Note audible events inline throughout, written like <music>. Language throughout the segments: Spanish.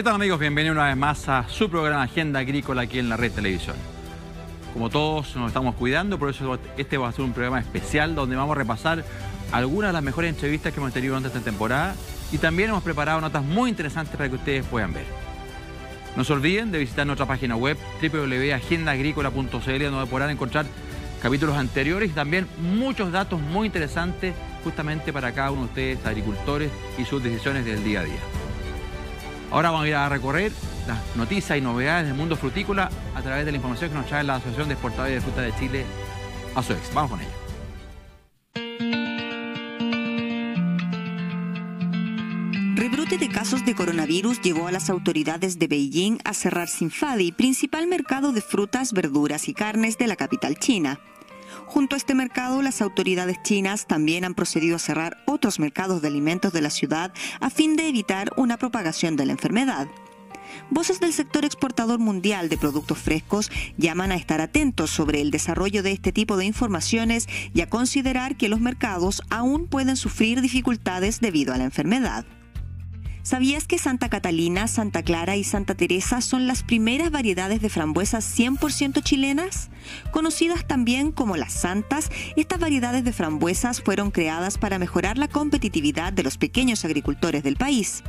¿Qué tal amigos? Bienvenidos una vez más a su programa Agenda Agrícola aquí en la red televisión. Como todos nos estamos cuidando, por eso este va a ser un programa especial donde vamos a repasar algunas de las mejores entrevistas que hemos tenido durante esta temporada y también hemos preparado notas muy interesantes para que ustedes puedan ver. No se olviden de visitar nuestra página web www.agendaagrícola.cl donde podrán encontrar capítulos anteriores y también muchos datos muy interesantes justamente para cada uno de ustedes, agricultores y sus decisiones del día a día. Ahora vamos a ir a recorrer las noticias y novedades del mundo frutícola a través de la información que nos trae la Asociación de Exportadores de Fruta de Chile, ASOEX. Vamos con ello. Rebrote de casos de coronavirus llevó a las autoridades de Beijing a cerrar Sinfadi, principal mercado de frutas, verduras y carnes de la capital china. Junto a este mercado, las autoridades chinas también han procedido a cerrar otros mercados de alimentos de la ciudad a fin de evitar una propagación de la enfermedad. Voces del sector exportador mundial de productos frescos llaman a estar atentos sobre el desarrollo de este tipo de informaciones y a considerar que los mercados aún pueden sufrir dificultades debido a la enfermedad. ¿Sabías que Santa Catalina, Santa Clara y Santa Teresa son las primeras variedades de frambuesas 100% chilenas? Conocidas también como las santas, estas variedades de frambuesas fueron creadas para mejorar la competitividad de los pequeños agricultores del país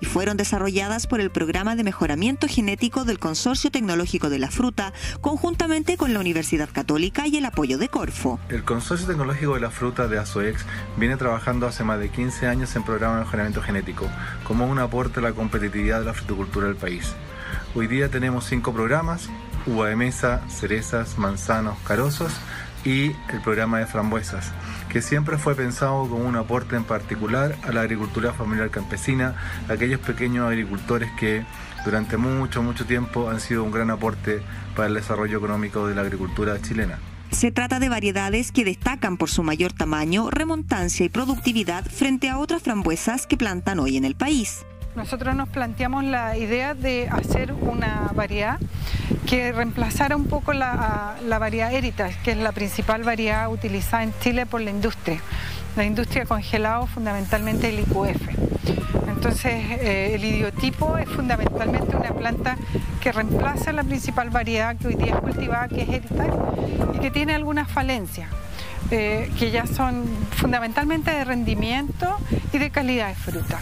y fueron desarrolladas por el Programa de Mejoramiento Genético del Consorcio Tecnológico de la Fruta, conjuntamente con la Universidad Católica y el apoyo de Corfo. El Consorcio Tecnológico de la Fruta de ASOEX viene trabajando hace más de 15 años en programa de mejoramiento genético como un aporte a la competitividad de la fruticultura del país. Hoy día tenemos cinco programas, uva de mesa, cerezas, manzanos, carozos y el programa de frambuesas, que siempre fue pensado como un aporte en particular a la agricultura familiar campesina, aquellos pequeños agricultores que durante mucho, mucho tiempo han sido un gran aporte para el desarrollo económico de la agricultura chilena. Se trata de variedades que destacan por su mayor tamaño, remontancia y productividad frente a otras frambuesas que plantan hoy en el país. Nosotros nos planteamos la idea de hacer una variedad que reemplazara un poco la, variedad Eritas, que es la principal variedad utilizada en Chile por la industria. La industria congelado fundamentalmente el IQF. Entonces, eh, el idiotipo es fundamentalmente una planta que reemplaza la principal variedad que hoy día es cultivada, que es Heritage, y que tiene algunas falencias. Eh, que ya son fundamentalmente de rendimiento y de calidad de fruta.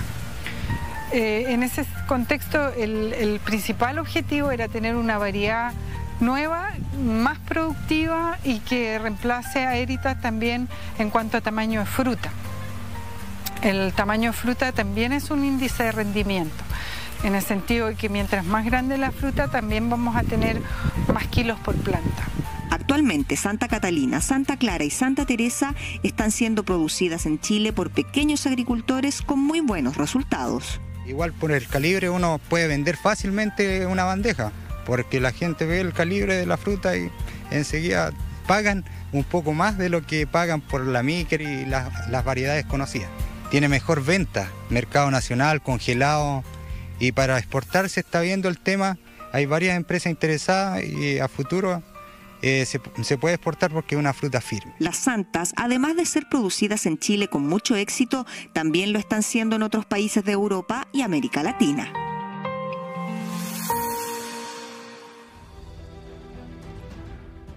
Eh, en ese contexto, el, principal objetivo era tener una variedad nueva, más productiva y que reemplace a Heritage también en cuanto a tamaño de fruta. El tamaño de fruta también es un índice de rendimiento, en el sentido de que mientras más grande la fruta también vamos a tener más kilos por planta. Actualmente Santa Catalina, Santa Clara y Santa Teresa están siendo producidas en Chile por pequeños agricultores con muy buenos resultados. Igual por el calibre uno puede vender fácilmente una bandeja, porque la gente ve el calibre de la fruta y enseguida pagan un poco más de lo que pagan por la micro y las variedades conocidas tiene mejor venta, mercado nacional, congelado, y para exportar se está viendo el tema, hay varias empresas interesadas y a futuro eh, se, se, puede exportar porque es una fruta firme. Las santas, además de ser producidas en Chile con mucho éxito, también lo están siendo en otros países de Europa y América Latina.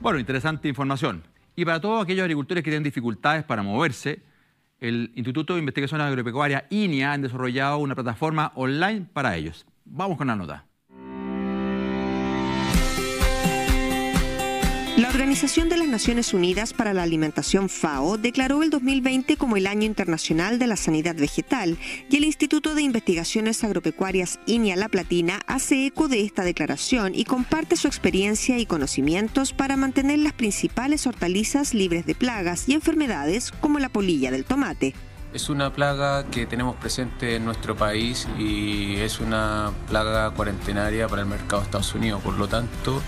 Bueno, interesante información. Y para todos aquellos agricultores que tienen dificultades para moverse, el Instituto de Investigación Agropecuaria INIA han desarrollado una plataforma online para ellos. Vamos con la nota. La Organización de las Naciones Unidas para la Alimentación FAO declaró el 2020 como el Año Internacional de la Sanidad Vegetal y el Instituto de Investigaciones Agropecuarias INIA La Platina hace eco de esta declaración y comparte su experiencia y conocimientos para mantener las principales hortalizas libres de plagas y enfermedades como la polilla del tomate. Es una plaga que tenemos presente en nuestro país y es una plaga cuarentenaria para el mercado de Estados Unidos, por lo tanto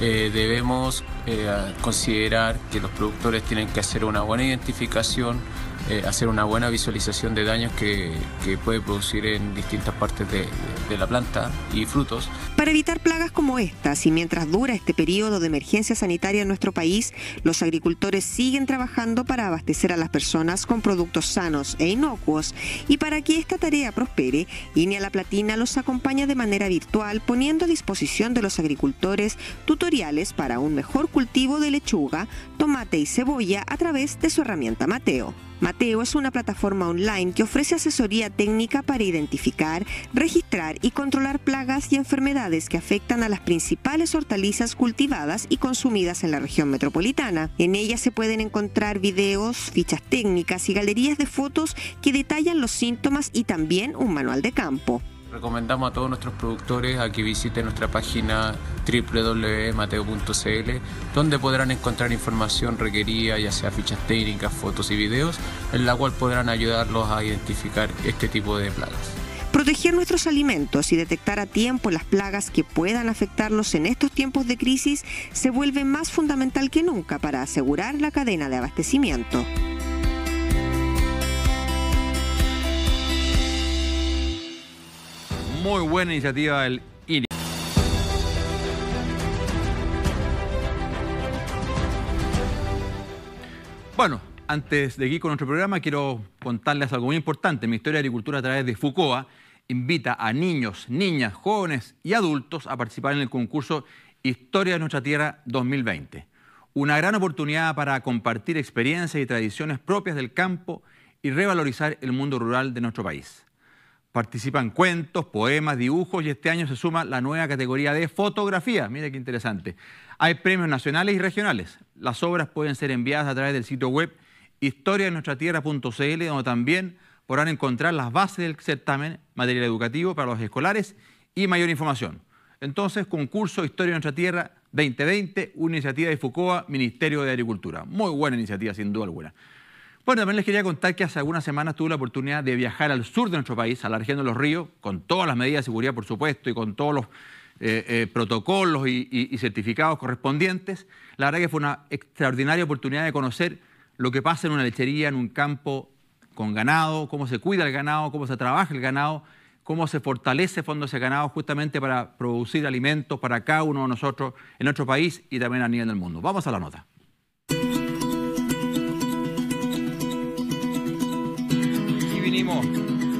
eh, debemos eh, considerar que los productores tienen que hacer una buena identificación, eh, hacer una buena visualización de daños que, puede producir en distintas partes de, de, la planta y frutos. Para evitar plagas como estas y mientras dura este periodo de emergencia sanitaria en nuestro país, los agricultores siguen trabajando para abastecer a las personas con productos sanos e inocuos y para que esta tarea prospere, INEA La Platina los acompaña de manera virtual poniendo a disposición de los agricultores tutoriales para un mejor cultivo de lechuga, tomate y cebolla a través de su herramienta Mateo. Mateo es una plataforma online que ofrece asesoría técnica para identificar, registrar y controlar plagas y enfermedades que afectan a las principales hortalizas cultivadas y consumidas en la región metropolitana. En ella se pueden encontrar videos, fichas técnicas y galerías de fotos que detallan los síntomas y también un manual de campo. Recomendamos a todos nuestros productores a que visiten nuestra página www.mateo.cl, donde podrán encontrar información requerida, ya sea fichas técnicas, fotos y videos, en la cual podrán ayudarlos a identificar este tipo de plagas. Proteger nuestros alimentos y detectar a tiempo las plagas que puedan afectarlos en estos tiempos de crisis se vuelve más fundamental que nunca para asegurar la cadena de abastecimiento. Muy buena iniciativa del INE. Bueno, antes de ir con nuestro programa, quiero contarles algo muy importante. Mi historia de agricultura a través de FUCOA invita a niños, niñas, jóvenes y adultos a participar en el concurso Historia de nuestra Tierra 2020. Una gran oportunidad para compartir experiencias y tradiciones propias del campo y revalorizar el mundo rural de nuestro país. Participan cuentos, poemas, dibujos y este año se suma la nueva categoría de fotografía. Mire qué interesante. Hay premios nacionales y regionales. Las obras pueden ser enviadas a través del sitio web historiadenuestratierra.cl donde también podrán encontrar las bases del certamen, material educativo para los escolares y mayor información. Entonces, concurso Historia de Nuestra Tierra 2020, una iniciativa de FUCOA, Ministerio de Agricultura. Muy buena iniciativa, sin duda alguna. Bueno, también les quería contar que hace algunas semanas tuve la oportunidad de viajar al sur de nuestro país, a la región de los ríos, con todas las medidas de seguridad, por supuesto, y con todos los eh, eh, protocolos y, certificados correspondientes. La verdad que fue una extraordinaria oportunidad de conocer lo que pasa en una lechería, en un campo con ganado, cómo se cuida el ganado, cómo se trabaja el ganado, cómo se fortalece el fondo ese ganado justamente para producir alimentos para cada uno de nosotros en nuestro país y también a nivel del mundo. Vamos a la nota. Vinimos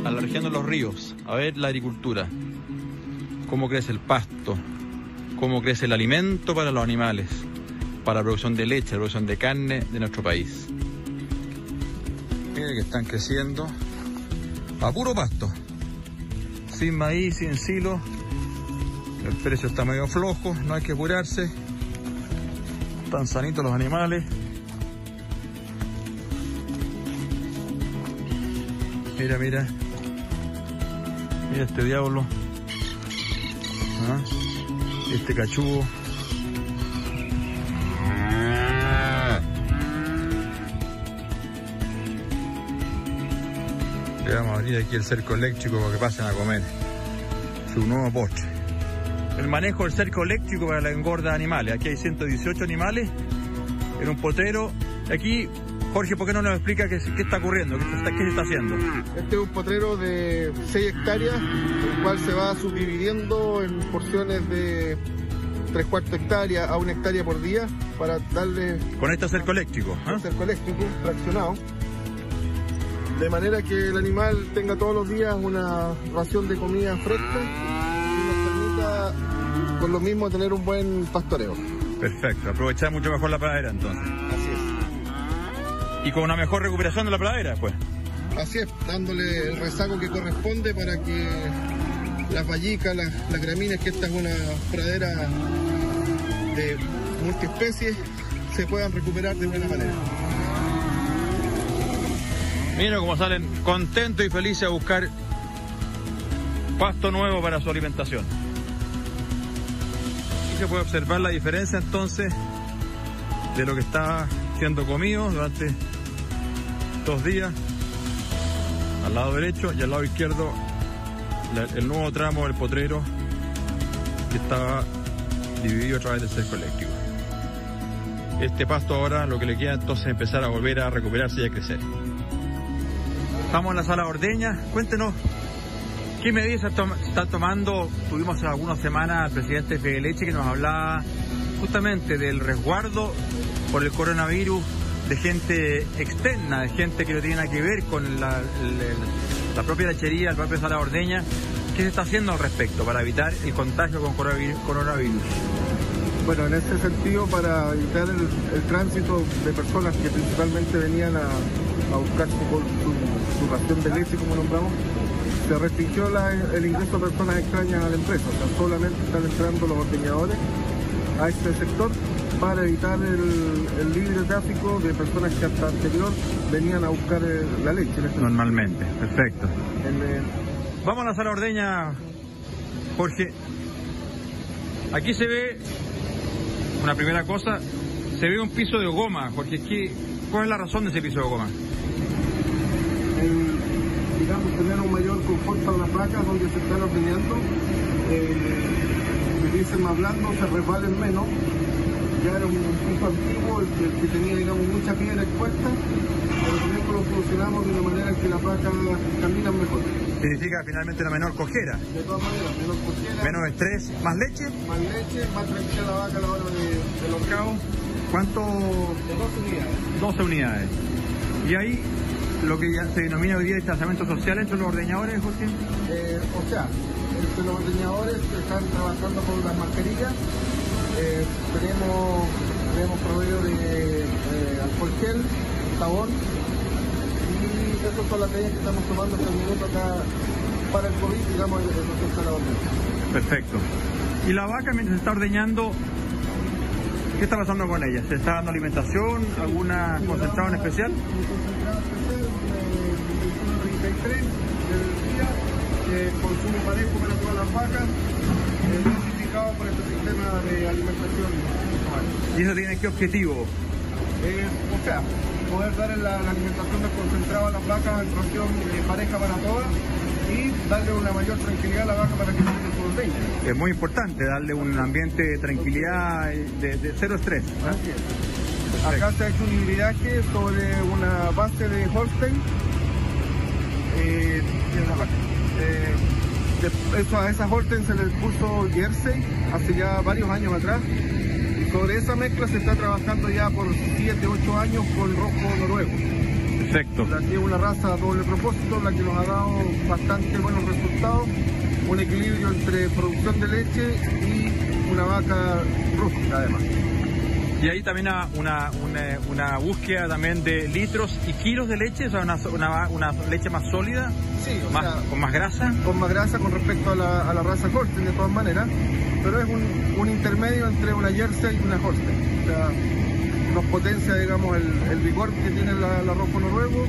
a la región de los ríos a ver la agricultura, cómo crece el pasto, cómo crece el alimento para los animales, para la producción de leche, la producción de carne de nuestro país. Miren que están creciendo a puro pasto, sin maíz, sin silo. El precio está medio flojo, no hay que apurarse. Están sanitos los animales. Mira, mira. Mira este diablo. ¿Ah? Este cachugo. Le vamos a abrir aquí el cerco eléctrico para que pasen a comer su nuevo postre. El manejo del cerco eléctrico para la engorda de animales. Aquí hay 118 animales en un potero. Aquí Jorge, ¿por qué no nos explica qué, está ocurriendo? ¿Qué, se está haciendo? Este es un potrero de 6 hectáreas, el cual se va subdividiendo en porciones de 3 cuartos hectáreas a 1 hectárea por día para darle... Con este cerco eléctrico. ¿eh? cerco eléctrico fraccionado. De manera que el animal tenga todos los días una ración de comida fresca y nos permita con lo mismo tener un buen pastoreo. Perfecto, aprovechar mucho mejor la pradera entonces. Y con una mejor recuperación de la pradera pues. Así es, dándole el rezago que corresponde para que las vallicas, las, las gramíneas, que esta es una pradera de multiespecies, se puedan recuperar de buena manera. Mira cómo salen contentos y felices a buscar pasto nuevo para su alimentación. Y se puede observar la diferencia entonces de lo que está siendo comido durante dos días, al lado derecho y al lado izquierdo el nuevo tramo del potrero que estaba dividido a través del ser colectivo. Este pasto ahora lo que le queda entonces es empezar a volver a recuperarse y a crecer. Estamos en la sala ordeña, cuéntenos qué medidas están tomando. Tuvimos hace algunas semanas al presidente Fede Leche que nos hablaba justamente del resguardo por el coronavirus de gente externa, de gente que no tiene nada que ver con la, la propia lechería, la propia sala ordeña. ¿Qué se está haciendo al respecto para evitar el contagio con coronavirus? Bueno, en ese sentido, para evitar el, tránsito de personas que principalmente venían a, buscar su, ración de leche, como nombramos, se restringió el ingreso de personas extrañas a la empresa. O sea, solamente están entrando los ordeñadores a este sector para evitar el, libre tráfico de personas que hasta anterior venían a buscar eh, la leche. Normalmente, perfecto. Vamos a la sala ordeña, Jorge. Aquí se ve, una primera cosa, se ve un piso de goma, Jorge. ¿Cuál es la razón de ese piso de goma? digamos, tener un mayor confort para las vacas donde se están ordeñando. Eh, se más blando, se resbalen menos ya era un piso antiguo, el que, tenía digamos mucha piedra expuesta, pero esto lo solucionamos de una manera que las vacas caminan mejor. Significa finalmente una menor cojera. De todas maneras, menor cojera. Menos estrés, más leche. Más leche, más tranquila la vaca a la hora de, de los cabos. ¿Cuánto? De 12 unidades. 12 unidades. Y ahí lo que ya se denomina hoy día distanciamiento social entre los ordeñadores, José. Eh, o sea, entre los ordeñadores que están trabajando con las mascarillas eh, tenemos, tenemos proveído de eh, alcohol gel, sabor y esas son las medidas que estamos tomando hasta el minuto acá para el COVID, digamos, en el la Perfecto. ¿Y la vaca mientras se está ordeñando, qué está pasando con ella? ¿Se está dando alimentación? ¿Alguna concentrado en especial? Un concentrado especial, un 33 del día, eh, consumo parejo para todas las vacas. Eh, por este sistema de alimentación. ¿Y eso tiene qué objetivo? Eh, o sea, poder dar la, alimentación desconcentrada a las vacas en ración de pareja para todas y darle una mayor tranquilidad a la vaca para que no se ordeña. Es muy importante darle un ambiente de tranquilidad, de, cero estrés. Acá se ha hecho un hibridaje sobre una base de Holstein. Eh, eso, a esa Holten se le puso Jersey hace ya varios años atrás. Y sobre esa mezcla se está trabajando ya por 7, 8 años con rojo noruego. Perfecto. La que es una raza a doble propósito, la que nos ha dado bastante buenos resultados. Un equilibrio entre producción de leche y una vaca rústica además. Y ahí también una, una, búsqueda también de litros y kilos de leche, o sea, una, leche más sólida, sí, más, con más grasa. Con más grasa con respecto a la, a la raza Holstein de todas maneras, pero es un, intermedio entre una Jersey y una Holstein. O sea, nos potencia, digamos, el, vigor que tiene la, la rojo noruego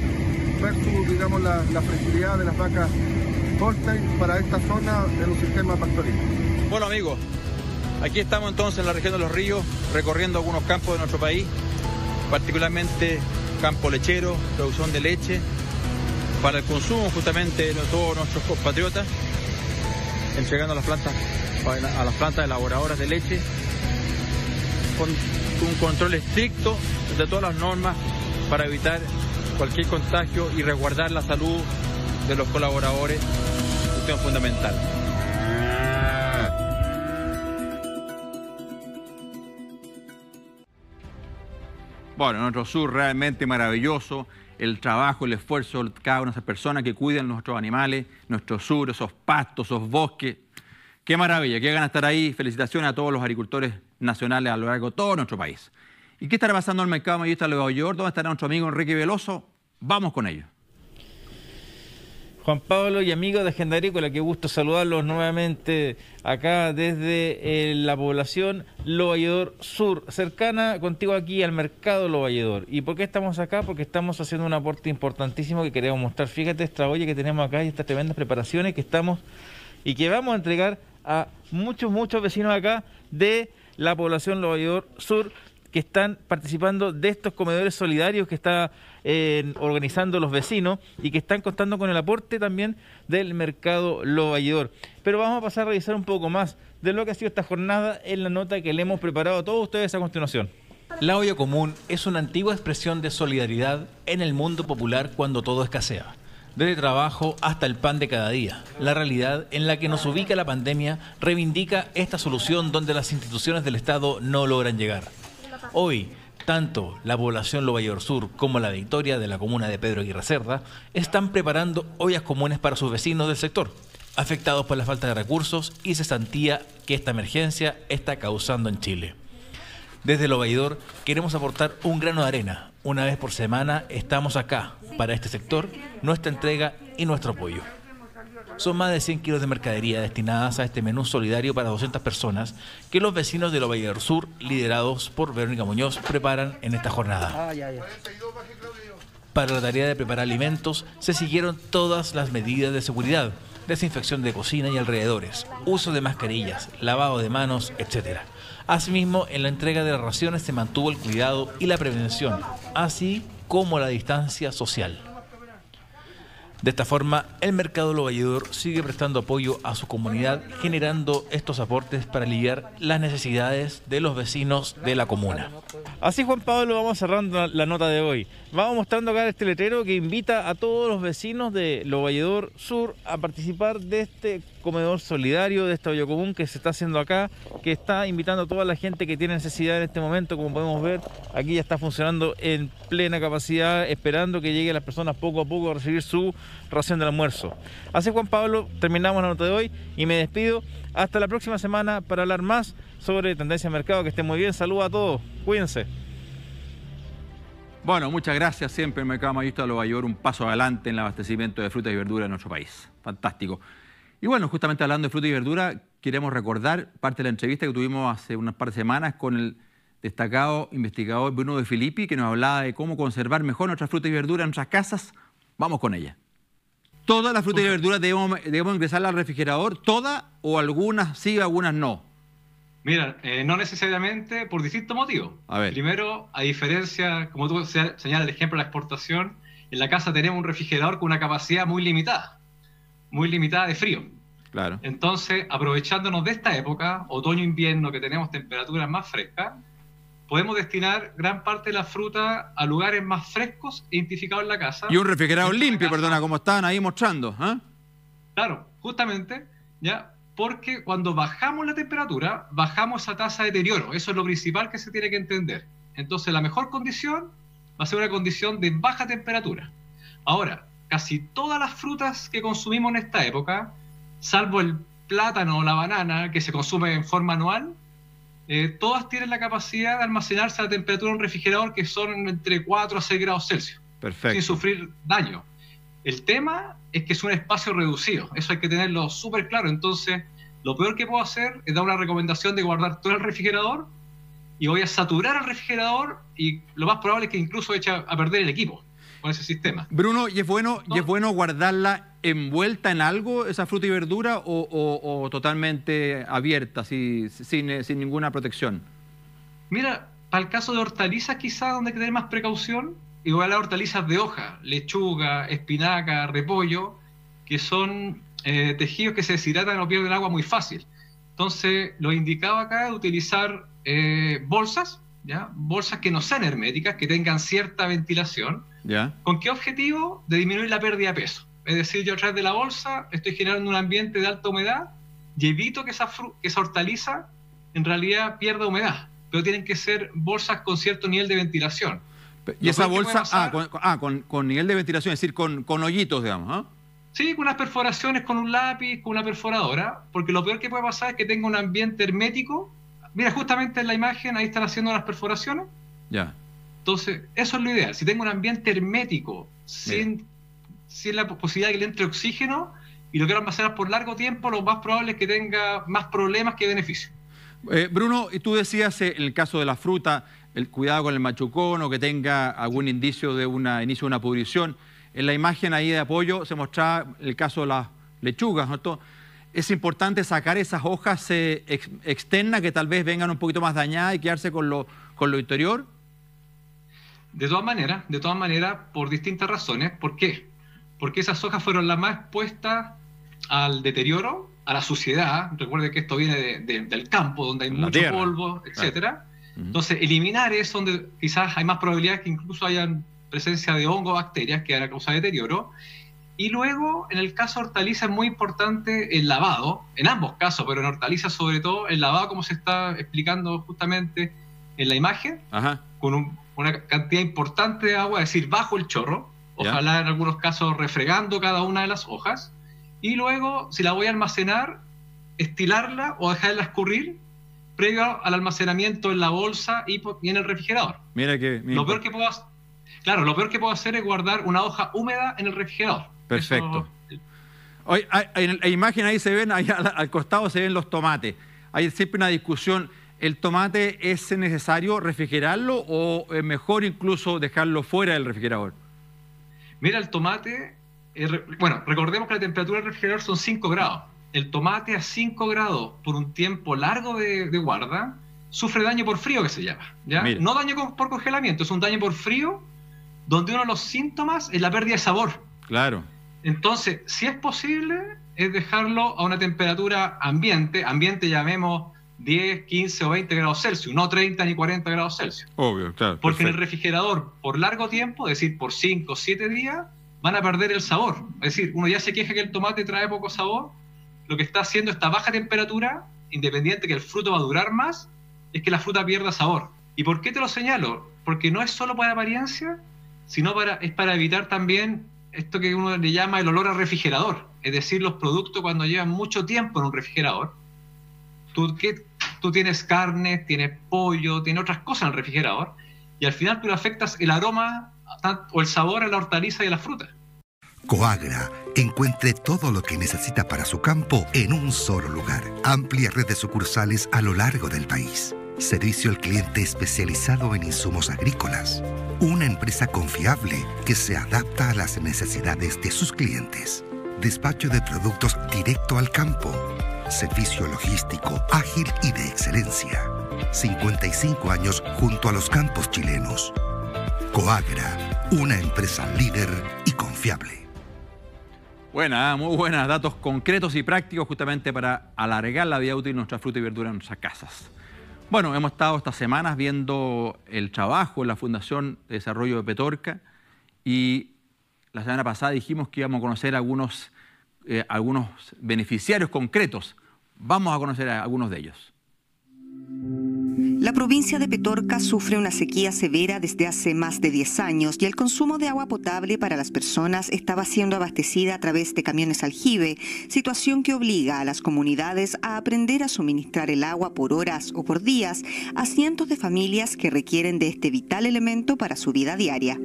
versus, digamos, la, la flexibilidad de las vacas Holstein para esta zona en un sistema pastoril. Bueno amigos, Aquí estamos entonces en la región de los ríos, recorriendo algunos campos de nuestro país, particularmente campo lechero, producción de leche, para el consumo justamente de todos nuestros compatriotas, entregando a las plantas, a las plantas elaboradoras de leche, con un control estricto de todas las normas para evitar cualquier contagio y resguardar la salud de los colaboradores, cuestión fundamental. Bueno, nuestro sur realmente maravilloso, el trabajo, el esfuerzo de cada una de esas personas que cuidan nuestros animales, nuestro sur, esos pastos, esos bosques. Qué maravilla, qué ganas estar ahí. Felicitaciones a todos los agricultores nacionales a lo largo de todo nuestro país. ¿Y qué estará pasando en el mercado mayorista de Nueva York? ¿Dónde estará nuestro amigo Enrique Veloso? Vamos con ello. Juan Pablo y amigos de Agenda Agrícola, qué gusto saludarlos nuevamente acá desde eh, la población Lovalledor Sur, cercana contigo aquí al mercado Lovalledor. ¿Y por qué estamos acá? Porque estamos haciendo un aporte importantísimo que queremos mostrar. Fíjate esta olla que tenemos acá y estas tremendas preparaciones que estamos y que vamos a entregar a muchos, muchos vecinos acá de la población Lovalledor Sur que están participando de estos comedores solidarios que está eh, organizando los vecinos y que están contando con el aporte también del mercado Lo Valledor. Pero vamos a pasar a revisar un poco más de lo que ha sido esta jornada en la nota que le hemos preparado a todos ustedes a continuación. La olla común es una antigua expresión de solidaridad en el mundo popular cuando todo escasea. Desde trabajo hasta el pan de cada día. La realidad en la que nos ubica la pandemia reivindica esta solución donde las instituciones del Estado no logran llegar. Hoy, tanto la población Lovayor Sur como la Victoria de la comuna de Pedro Aguirre Cerda están preparando ollas comunes para sus vecinos del sector, afectados por la falta de recursos y cesantía que esta emergencia está causando en Chile. Desde el Ovaidor queremos aportar un grano de arena. Una vez por semana estamos acá para este sector, nuestra entrega y nuestro apoyo. Son más de 100 kilos de mercadería destinadas a este menú solidario para 200 personas que los vecinos del Ovaidor Sur, liderados por Verónica Muñoz, preparan en esta jornada. Para la tarea de preparar alimentos se siguieron todas las medidas de seguridad, desinfección de cocina y alrededores, uso de mascarillas, lavado de manos, etc. Asimismo, en la entrega de las raciones se mantuvo el cuidado y la prevención, así como la distancia social. De esta forma, el mercado Lo Valledor sigue prestando apoyo a su comunidad, generando estos aportes para aliviar las necesidades de los vecinos de la comuna. Así, Juan Pablo, vamos cerrando la nota de hoy. Vamos mostrando acá este letrero que invita a todos los vecinos de Lo Valledor Sur a participar de este comedor solidario, de este hoyo común que se está haciendo acá, que está invitando a toda la gente que tiene necesidad en este momento, como podemos ver, aquí ya está funcionando en plena capacidad, esperando que lleguen las personas poco a poco a recibir su ración del almuerzo. Así, Juan Pablo, terminamos la nota de hoy y me despido. Hasta la próxima semana para hablar más sobre tendencia de mercado. Que estén muy bien. Saludos a todos. Cuídense. Bueno, muchas gracias. Siempre el mercado mayorista de Nueva York un paso adelante en el abastecimiento de frutas y verduras en nuestro país. Fantástico. Y bueno, justamente hablando de frutas y verduras, queremos recordar parte de la entrevista que tuvimos hace unas par de semanas con el destacado investigador Bruno de Filippi, que nos hablaba de cómo conservar mejor nuestras frutas y verduras en nuestras casas. Vamos con ella. ¿Todas las frutas y verduras debemos, debemos ingresarlas al refrigerador? ¿Todas o algunas sí, algunas no? Mira, eh, no necesariamente por distintos motivos. Primero, a diferencia, como tú señalas el ejemplo de la exportación, en la casa tenemos un refrigerador con una capacidad muy limitada, muy limitada de frío. Claro. Entonces, aprovechándonos de esta época, otoño-invierno, que tenemos temperaturas más frescas, podemos destinar gran parte de la fruta a lugares más frescos e identificados en la casa. Y un refrigerador limpio, perdona, como estaban ahí mostrando. ¿eh? Claro, justamente, ya porque cuando bajamos la temperatura, bajamos esa tasa de deterioro. Eso es lo principal que se tiene que entender. Entonces, la mejor condición va a ser una condición de baja temperatura. Ahora, casi todas las frutas que consumimos en esta época, salvo el plátano o la banana, que se consume en forma anual, eh, todas tienen la capacidad de almacenarse a la temperatura de un refrigerador que son entre 4 a 6 grados Celsius, Perfecto. sin sufrir daño. El tema es que es un espacio reducido, eso hay que tenerlo súper claro. Entonces, lo peor que puedo hacer es dar una recomendación de guardar todo el refrigerador y voy a saturar el refrigerador y lo más probable es que incluso eche a perder el equipo con ese sistema. Bruno, ¿y es bueno, ¿y es bueno guardarla envuelta en algo, esa fruta y verdura, o, totalmente abierta, sin, sin, ninguna protección? Mira, para el caso de hortalizas quizás donde hay que tener más precaución, igual a hortalizas de hoja, lechuga, espinaca, repollo, que son eh, tejidos que se deshidratan o pierden agua muy fácil. Entonces, lo indicado acá es utilizar eh, bolsas, ¿ya? bolsas que no sean herméticas, que tengan cierta ventilación, ¿Con qué objetivo? De disminuir la pérdida de peso. Es decir, yo a través de la bolsa estoy generando un ambiente de alta humedad y evito que esa, que esa hortaliza en realidad pierda humedad. Pero tienen que ser bolsas con cierto nivel de ventilación. Y esa bolsa, ah, ah con, nivel de ventilación, es decir, con, con hoyitos, digamos, ¿ah? Sí, con unas perforaciones, con un lápiz, con una perforadora, porque lo peor que puede pasar es que tenga un ambiente hermético. Mira, justamente en la imagen, ahí están haciendo las perforaciones. Ya. Entonces, eso es lo ideal. Si tengo un ambiente hermético, sin, sin la posibilidad de que le entre oxígeno y lo quiero almacenar por largo tiempo, lo más probable es que tenga más problemas que beneficios. Eh, Bruno, tú decías eh, en el caso de la fruta, el cuidado con el machucón o que tenga algún indicio de una inicio de una pudrición. En la imagen ahí de apoyo se mostraba el caso de las lechugas, ¿no? Es importante sacar esas hojas eh, externas que tal vez vengan un poquito más dañadas y quedarse con lo, con lo interior? De todas maneras, de todas maneras, por distintas razones. ¿Por qué? Porque esas hojas fueron las más expuestas al deterioro, a la suciedad. Recuerde que esto viene del campo, donde hay mucho polvo, etcétera. Entonces, eliminar eso donde quizás hay más probabilidad que incluso hayan presencia de hongo o bacterias que van a causar deterioro. Y luego, en el caso de hortaliza es muy importante el lavado, en ambos casos, pero en hortaliza sobre todo, el lavado como se está explicando justamente en la imagen, con una cantidad importante de agua, es decir, bajo el chorro, ojalá en algunos casos refregando cada una de las hojas, y luego, si la voy a almacenar, estilarla o dejarla escurrir previo al almacenamiento en la bolsa y, en el refrigerador. Mira que... Lo peor que puedo Claro, lo peor que puedo hacer es guardar una hoja húmeda en el refrigerador. Perfecto. Hoy, en la imagen ahí se ven, ahí al, costado se ven los tomates. Hay siempre una discusión. ¿El tomate es necesario refrigerarlo o es mejor incluso dejarlo fuera del refrigerador? Mira, el tomate, bueno, recordemos que la temperatura del refrigerador son 5 grados. El tomate a 5 grados por un tiempo largo de, guarda sufre daño por frío, que se llama. ¿ya? No daño por congelamiento, es un daño por frío, donde uno de los síntomas es la pérdida de sabor. Claro. Entonces, si es posible, es dejarlo a una temperatura ambiente, ambiente llamemos 10, 15 o 20 grados Celsius, no 30 ni 40 grados Celsius. Obvio, claro. Porque en el refrigerador, por largo tiempo, es decir, por 5 o 7 días, van a perder el sabor. Es decir, uno ya se queja que el tomate trae poco sabor, lo que está haciendo esta baja temperatura, independiente que el fruto va a durar más, es que la fruta pierda sabor. ¿Y por qué te lo señalo? Porque no es solo para apariencia, sino para, es para evitar también esto que uno le llama el olor a refrigerador, es decir, los productos cuando llevan mucho tiempo en un refrigerador. Tú, tú tienes carne, tienes pollo, tienes otras cosas en el refrigerador, y al final tú le afectas el aroma o el sabor a la hortaliza y a la fruta. Coagra. Encuentre todo lo que necesita para su campo en un solo lugar. Amplia red de sucursales a lo largo del país. Servicio al cliente especializado en insumos agrícolas. Una empresa confiable que se adapta a las necesidades de sus clientes. Despacho de productos directo al campo. Servicio logístico ágil y de excelencia. 55 años junto a los campos chilenos. Coagra, una empresa líder y confiable. Buena, muy buena. Datos concretos y prácticos justamente para alargar la vida útil de nuestra fruta y verdura en nuestras casas. Bueno, hemos estado estas semanas viendo el trabajo en la Fundación de Desarrollo de Petorca y la semana pasada dijimos que íbamos a conocer algunos, eh, algunos beneficiarios concretos. Vamos a conocer a algunos de ellos. La provincia de Petorca sufre una sequía severa desde hace más de 10 años y el consumo de agua potable para las personas estaba siendo abastecida a través de camiones aljibe, situación que obliga a las comunidades a aprender a suministrar el agua por horas o por días a cientos de familias que requieren de este vital elemento para su vida diaria.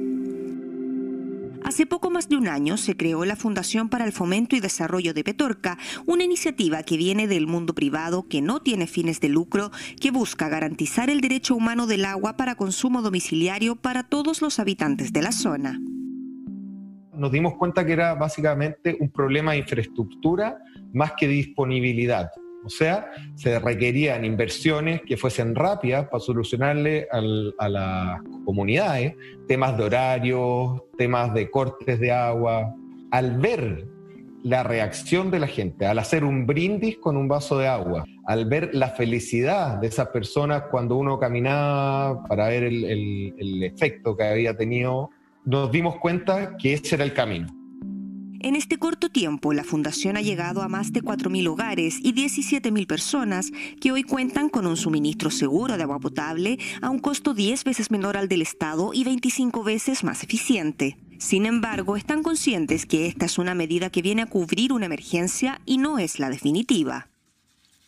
Hace poco más de un año se creó la Fundación para el Fomento y Desarrollo de Petorca, una iniciativa que viene del mundo privado que no tiene fines de lucro, que busca garantizar el derecho humano del agua para consumo domiciliario para todos los habitantes de la zona. Nos dimos cuenta que era básicamente un problema de infraestructura más que disponibilidad. O sea, se requerían inversiones que fuesen rápidas para solucionarle a las comunidades temas de horarios, temas de cortes de agua. Al ver la reacción de la gente, al hacer un brindis con un vaso de agua, al ver la felicidad de esas personas cuando uno caminaba para ver el, el efecto que había tenido, nos dimos cuenta que ese era el camino en este corto tiempo, la Fundación ha llegado a más de 4.000 hogares y 17.000 personas que hoy cuentan con un suministro seguro de agua potable a un costo 10 veces menor al del Estado y 25 veces más eficiente. Sin embargo, están conscientes que esta es una medida que viene a cubrir una emergencia y no es la definitiva.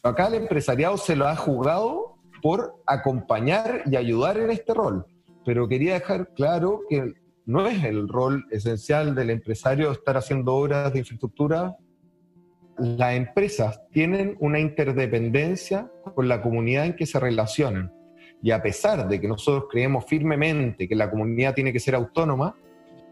Acá el empresariado se lo ha jugado por acompañar y ayudar en este rol, pero quería dejar claro que no es el rol esencial del empresario estar haciendo obras de infraestructura. Las empresas tienen una interdependencia con la comunidad en que se relacionan. Y a pesar de que nosotros creemos firmemente que la comunidad tiene que ser autónoma,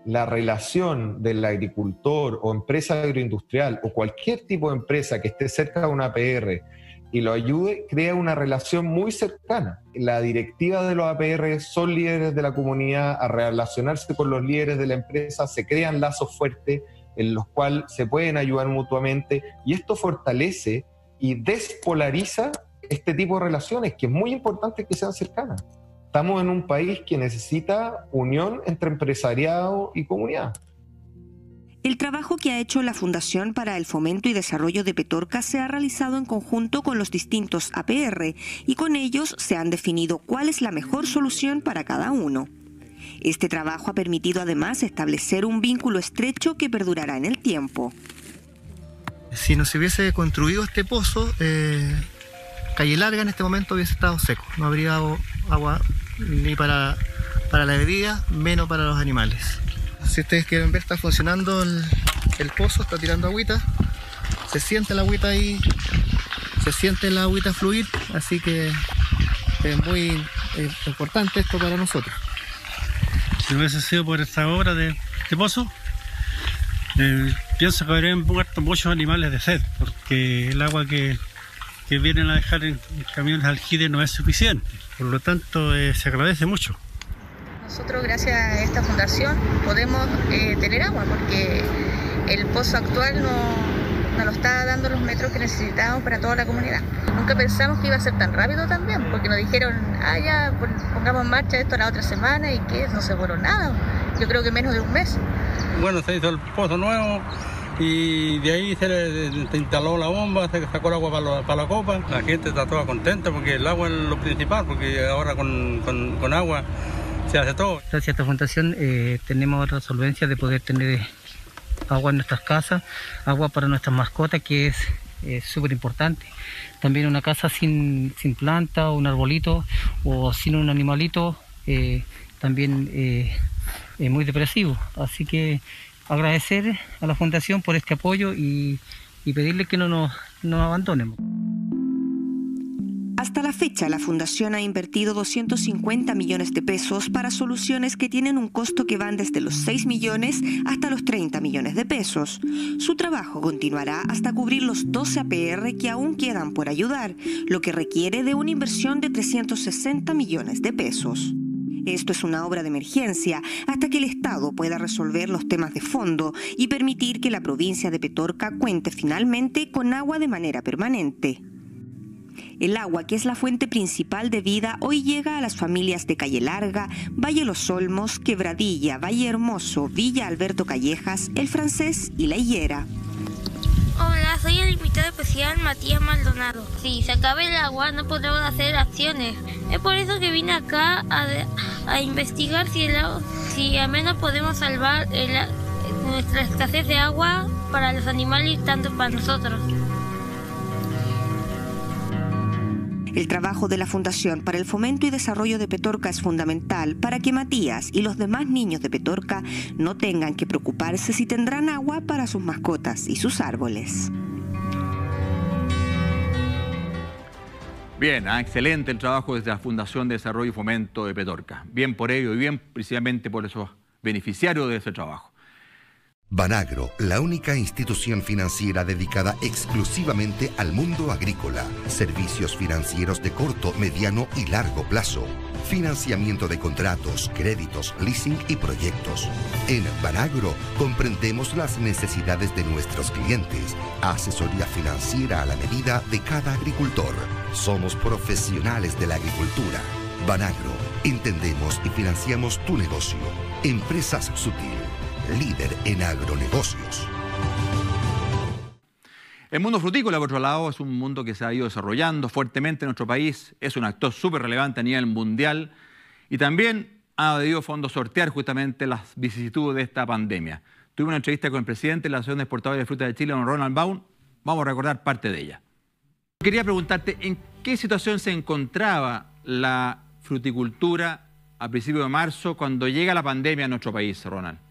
la relación del agricultor o empresa agroindustrial o cualquier tipo de empresa que esté cerca de una PR y lo ayude, crea una relación muy cercana. La directiva de los APR son líderes de la comunidad, a relacionarse con los líderes de la empresa, se crean lazos fuertes en los cuales se pueden ayudar mutuamente y esto fortalece y despolariza este tipo de relaciones, que es muy importante que sean cercanas. Estamos en un país que necesita unión entre empresariado y comunidad. El trabajo que ha hecho la Fundación para el Fomento y Desarrollo de Petorca se ha realizado en conjunto con los distintos APR y con ellos se han definido cuál es la mejor solución para cada uno. Este trabajo ha permitido además establecer un vínculo estrecho que perdurará en el tiempo. Si no se hubiese construido este pozo, eh, Calle Larga en este momento hubiese estado seco, no habría agua ni para, para la bebida, menos para los animales. Si ustedes quieren ver, está funcionando el, pozo, está tirando agüita. Se siente la agüita ahí, se siente la agüita fluir, así que es muy importante esto para nosotros. Si hubiese sido por esta obra de este pozo, eh, pienso que habrían muerto muchos animales de sed, porque el agua que, vienen a dejar en camiones aljide no es suficiente. Por lo tanto, eh, se agradece mucho. Nosotros gracias a esta fundación podemos eh, tener agua porque el pozo actual no, nos lo está dando los metros que necesitamos para toda la comunidad. Nunca pensamos que iba a ser tan rápido también, porque nos dijeron, ah, ya, pongamos en marcha esto la otra semana y que no se borró nada. Yo creo que menos de un mes. Bueno, se hizo el pozo nuevo, y de ahí se, instaló la bomba, se sacó el agua para, la copa. La gente está toda contenta porque el agua es lo principal, porque ahora con, con agua se hace todo. Gracias a esta fundación eh, tenemos la solvencia de poder tener agua en nuestras casas, agua para nuestras mascotas, que es súper importante. También una casa sin, sin planta, un arbolito o sin un animalito, eh, también eh, es muy depresivo. Así que agradecer a la fundación por este apoyo y, pedirle que no nos, nos abandonemos. Hasta la fecha, la Fundación ha invertido 250 millones de pesos para soluciones que tienen un costo que van desde los 6 millones hasta los 30 millones de pesos. Su trabajo continuará hasta cubrir los 12 APR que aún quedan por ayudar, lo que requiere de una inversión de 360 millones de pesos. Esto es una obra de emergencia hasta que el Estado pueda resolver los temas de fondo y permitir que la provincia de Petorca cuente finalmente con agua de manera permanente. El agua, que es la fuente principal de vida, hoy llega a las familias de Calle Larga, Valle Los Olmos, Quebradilla, Valle Hermoso, Villa Alberto Callejas, El Francés y La Higuera. Hola, soy el invitado especial Matías Maldonado. Si se acaba el agua no podremos hacer acciones. Es por eso que vine acá a, investigar si, el, si al menos podemos salvar nuestra escasez de agua para los animales y tanto para nosotros. El trabajo de la Fundación para el Fomento y Desarrollo de Petorca es fundamental para que Matías y los demás niños de Petorca no tengan que preocuparse si tendrán agua para sus mascotas y sus árboles. Bien, ah, excelente el trabajo desde la Fundación de Desarrollo y Fomento de Petorca. Bien por ello y bien precisamente por esos beneficiarios de ese trabajo. Banagro, la única institución financiera dedicada exclusivamente al mundo agrícola. Servicios financieros de corto, mediano y largo plazo. Financiamiento de contratos, créditos, leasing y proyectos. En Banagro comprendemos las necesidades de nuestros clientes. Asesoría financiera a la medida de cada agricultor. Somos profesionales de la agricultura. Banagro, entendemos y financiamos tu negocio. Empresas Sutil líder en agronegocios. El mundo frutícola, por otro lado, es un mundo que se ha ido desarrollando fuertemente en nuestro país, es un actor súper relevante a nivel mundial y también ha debido fondo sortear justamente las vicisitudes de esta pandemia. Tuve una entrevista con el presidente de la Asociación de Exportadores de Fruta de Chile, don Ronald Baum. Vamos a recordar parte de ella. Quería preguntarte, ¿en qué situación se encontraba la fruticultura a principios de marzo cuando llega la pandemia a nuestro país, Ronald?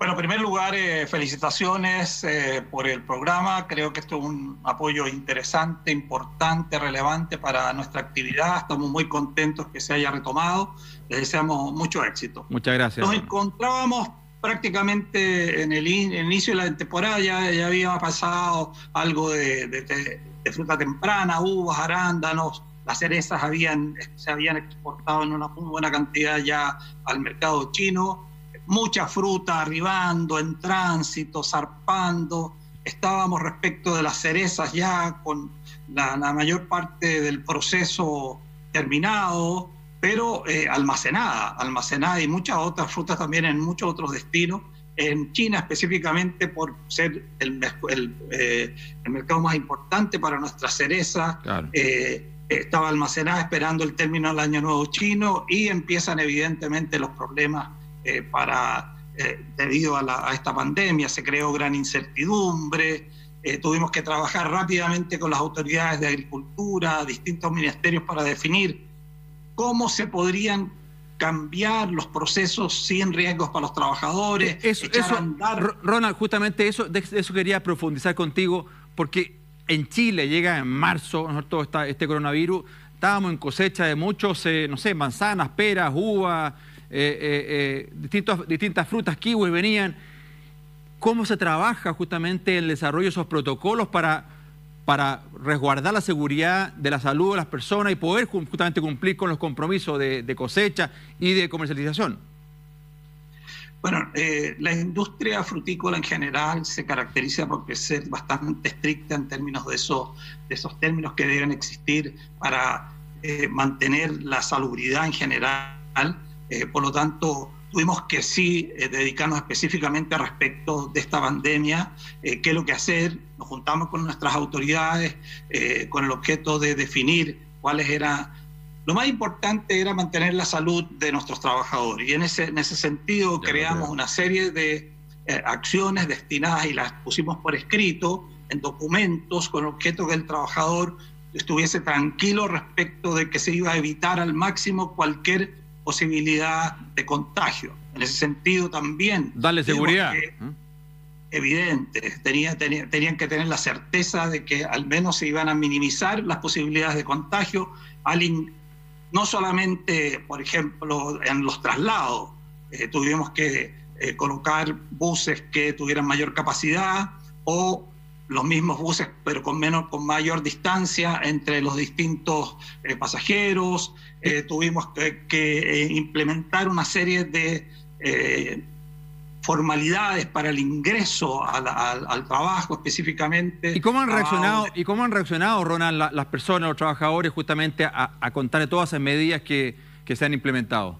Bueno, en primer lugar, eh, felicitaciones eh, por el programa. Creo que esto es un apoyo interesante, importante, relevante para nuestra actividad. Estamos muy contentos que se haya retomado. Les deseamos mucho éxito. Muchas gracias. Nos encontrábamos prácticamente en el, inicio de la temporada ya, había pasado algo de, fruta temprana, uvas, arándanos, las cerezas habían, se habían exportado en una muy buena cantidad ya al mercado chino, mucha fruta arribando, en tránsito, zarpando. Estábamos respecto de las cerezas ya con la, mayor parte del proceso terminado, pero eh, almacenada, almacenada y muchas otras frutas también en muchos otros destinos. En China específicamente por ser el, el, eh, mercado más importante para nuestras cerezas, eh, estaba almacenada esperando el término del Año Nuevo chino y empiezan evidentemente los problemas para, debido a, a, esta pandemia, se creó gran incertidumbre, tuvimos que trabajar rápidamente con las autoridades de agricultura, distintos ministerios para definir cómo se podrían cambiar los procesos sin riesgos para los trabajadores. Eso, Ronald, justamente eso, de eso quería profundizar contigo, porque en Chile llega en marzo todo este coronavirus, estábamos en cosecha de muchos, eh, no sé, manzanas, peras, uvas, eh, eh, distintas frutas, kiwis venían. ¿Cómo se trabaja justamente el desarrollo de esos protocolos para para resguardar la seguridad de la salud de las personas y poder justamente cumplir con los compromisos de, cosecha y de comercialización? Bueno, eh, la industria frutícola en general se caracteriza por ser bastante estricta en términos de, eso, de esos términos que deben existir para eh, mantener la salubridad en general. Eh, por lo tanto, tuvimos que sí eh, dedicarnos específicamente respecto de esta pandemia, eh, qué es lo que hacer. Nos juntamos con nuestras autoridades eh, con el objeto de definir cuáles eran... Lo más importante era mantener la salud de nuestros trabajadores. Y en ese, en ese sentido creamos una serie de acciones destinadas y las pusimos por escrito en documentos con el objeto que el trabajador estuviese tranquilo respecto de que se iba a evitar al máximo cualquier posibilidad de contagio. En ese sentido también... Dale seguridad. evidente, tenía, tenían que tener la certeza de que al menos se iban a minimizar las posibilidades de contagio, no solamente, por ejemplo, en los traslados, eh, tuvimos que eh, colocar buses que tuvieran mayor capacidad o los mismos buses, pero con, menos, con mayor distancia entre los distintos eh, pasajeros. Eh, tuvimos que, eh, implementar una serie de formalidades para el ingreso al, trabajo específicamente. ¿Y cómo han reaccionado, ¿y cómo han reaccionado Ronald, las personas, los trabajadores, justamente a, a contar todas esas medidas que, que se han implementado?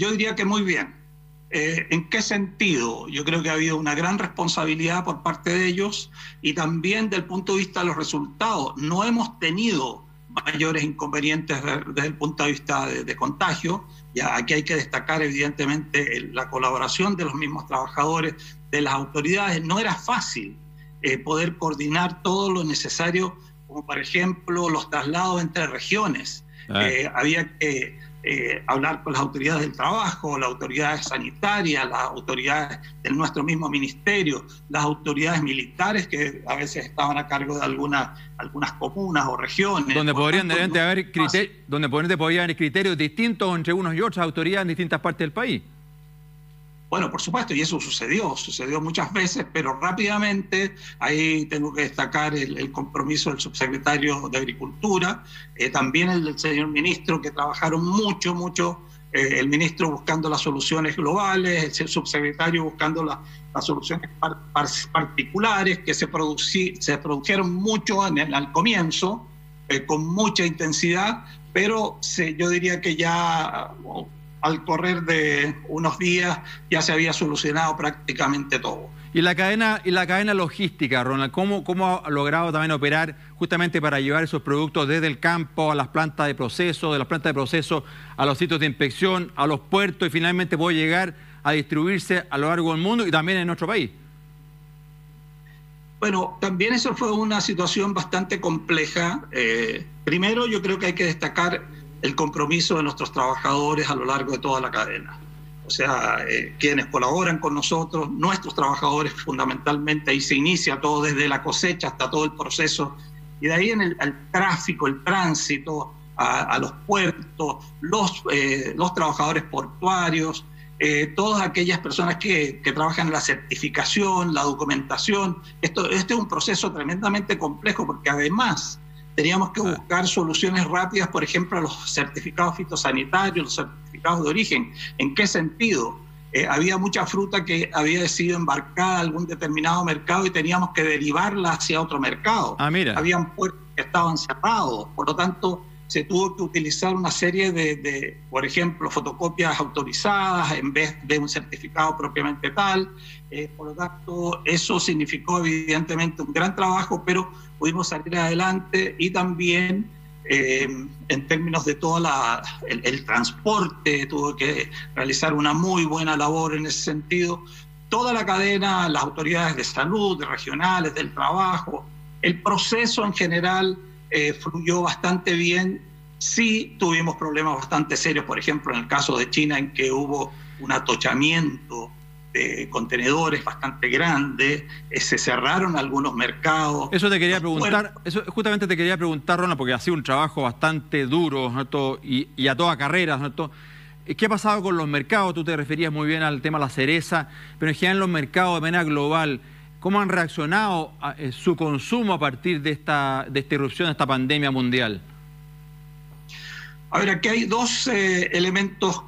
yo diría que muy bien eh, ¿En qué sentido? Yo creo que ha habido una gran responsabilidad por parte de ellos y también del punto de vista de los resultados. No hemos tenido mayores inconvenientes desde el punto de vista de, contagio. Ya aquí hay que destacar evidentemente la colaboración de los mismos trabajadores, de las autoridades. No era fácil eh, poder coordinar todo lo necesario, como por ejemplo los traslados entre regiones. Ah. Eh, había que eh, hablar con las autoridades del trabajo, las autoridades sanitarias, las autoridades de nuestro mismo ministerio, las autoridades militares que a veces estaban a cargo de algunas algunas comunas o regiones. Donde podrían haber donde podrían haber criterios distintos entre unos y otros autoridades en distintas partes del país. Bueno, por supuesto, y eso sucedió, sucedió muchas veces, pero rápidamente ahí tengo que destacar el, compromiso del subsecretario de Agricultura, eh, también el del señor ministro, que trabajaron mucho, mucho, eh, el ministro buscando las soluciones globales, el subsecretario buscando las soluciones particulares, que se, se produjeron mucho en el, al comienzo, eh, con mucha intensidad, pero yo diría que ya al correr de unos días ya se había solucionado prácticamente todo. Y la cadena, y la cadena logística, Ronald, ¿cómo, ¿cómo ha logrado también operar justamente para llevar esos productos desde el campo a las plantas de proceso, de las plantas de proceso a los sitios de inspección, a los puertos y finalmente puede llegar a distribuirse a lo largo del mundo y también en nuestro país? Bueno, también eso fue una situación bastante compleja. Eh, primero, yo creo que hay que destacar el compromiso de nuestros trabajadores a lo largo de toda la cadena. O sea, eh, quienes colaboran con nosotros, nuestros trabajadores fundamentalmente, ahí se inicia todo desde la cosecha hasta todo el proceso, y de ahí en el, tráfico, el tránsito, a, los puertos, los, eh, los trabajadores portuarios, eh, todas aquellas personas que, que, trabajan en la certificación, la documentación. Esto, este es un proceso tremendamente complejo porque además teníamos que buscar soluciones rápidas, por ejemplo, a los certificados fitosanitarios, los certificados de origen. ¿En qué sentido? Eh, había mucha fruta que había sido embarcada a algún determinado mercado y teníamos que derivarla hacia otro mercado. Ah, mira. Habían puertos que estaban cerrados, por lo tanto se tuvo que utilizar una serie de, por ejemplo, fotocopias autorizadas en vez de un certificado propiamente tal. Eh, por lo tanto, eso significó evidentemente un gran trabajo, pero pudimos salir adelante y también eh, en términos de todo el, el, transporte, tuvo que realizar una muy buena labor en ese sentido. Toda la cadena, las autoridades de salud, regionales, del trabajo, el proceso en general eh, fluyó bastante bien. Sí tuvimos problemas bastante serios, por ejemplo, en el caso de China, en que hubo un atochamiento de contenedores bastante grande, eh, se cerraron algunos mercados. Eso te quería preguntar, eso justamente te quería preguntar, Ronald, porque ha sido un trabajo bastante duro ¿no? y, y, a toda carrera. ¿no? ¿Qué ha pasado con los mercados? Tú te referías muy bien al tema de la cereza, pero en general los mercados de manera global, ¿Cómo han reaccionado a, eh, su consumo a partir de esta, de esta irrupción, de esta pandemia mundial? A ver, aquí hay dos eh, elementos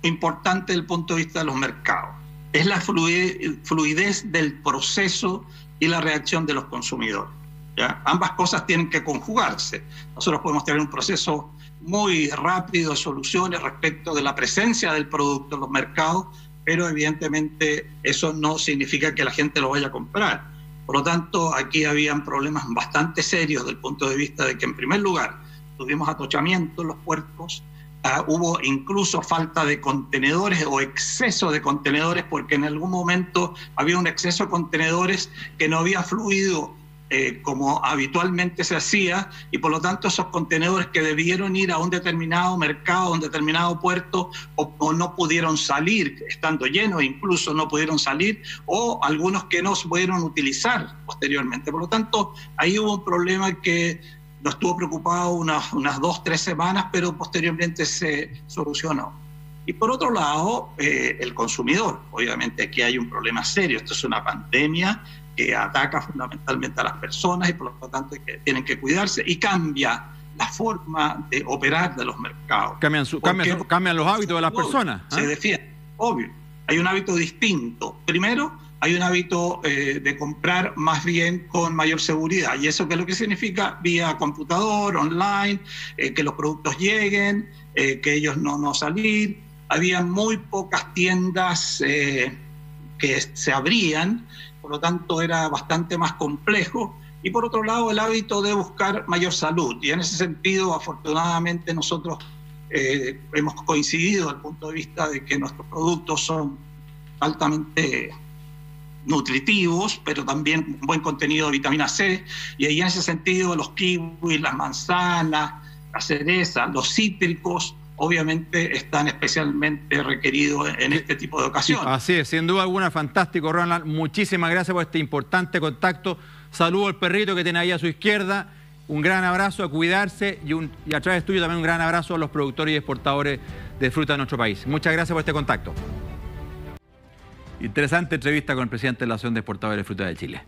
importantes desde el punto de vista de los mercados. Es la fluidez, del proceso y la reacción de los consumidores. ¿ya? Ambas cosas tienen que conjugarse. Nosotros podemos tener un proceso muy rápido de soluciones respecto de la presencia del producto en los mercados, pero evidentemente eso no significa que la gente lo vaya a comprar. Por lo tanto, aquí habían problemas bastante serios desde el punto de vista de que, en primer lugar, tuvimos atochamiento en los puertos, uh, hubo incluso falta de contenedores o exceso de contenedores, porque en algún momento había un exceso de contenedores que no había fluido eh, como habitualmente se hacía y por lo tanto esos contenedores que debieron ir a un determinado mercado, a un determinado puerto o, no pudieron salir, estando llenos incluso no pudieron salir o algunos que no se pudieron utilizar posteriormente. Por lo tanto, ahí hubo un problema que nos estuvo preocupado unas, unas dos, tres semanas, pero posteriormente se solucionó. Y por otro lado, eh, el consumidor. Obviamente aquí hay un problema serio. Esto es una pandemia que ataca fundamentalmente a las personas y por lo tanto que tienen que cuidarse y cambia la forma de operar de los mercados. Cambian, cambian, los hábitos de las personas. Se ¿ah? defiende, obvio. Hay un hábito distinto. Primero, hay un hábito eh, de comprar más bien con mayor seguridad. ¿Y eso qué es lo que significa? Vía computador, online, eh, que los productos lleguen, eh, que ellos no, no salir. Había muy pocas tiendas que se abrían por lo tanto era bastante más complejo. Y por otro lado, el hábito de buscar mayor salud. Y en ese sentido, afortunadamente, nosotros hemos coincidido al punto de vista de que nuestros productos son altamente nutritivos, pero también buen contenido de vitamina C. Y ahí en ese sentido, los kiwis, las manzanas, las cerezas, los cítricos, obviamente están especialmente requeridos en este tipo de ocasiones. Así es, sin duda alguna, fantástico, Ronald. Muchísimas gracias por este importante contacto. Saludo al perrito que tiene ahí a su izquierda. Un gran abrazo, a cuidarse y, un, y a través tuyo también un gran abrazo a los productores y exportadores de fruta de nuestro país. Muchas gracias por este contacto. Interesante entrevista con el presidente de la Asociación de Exportadores de Fruta de Chile.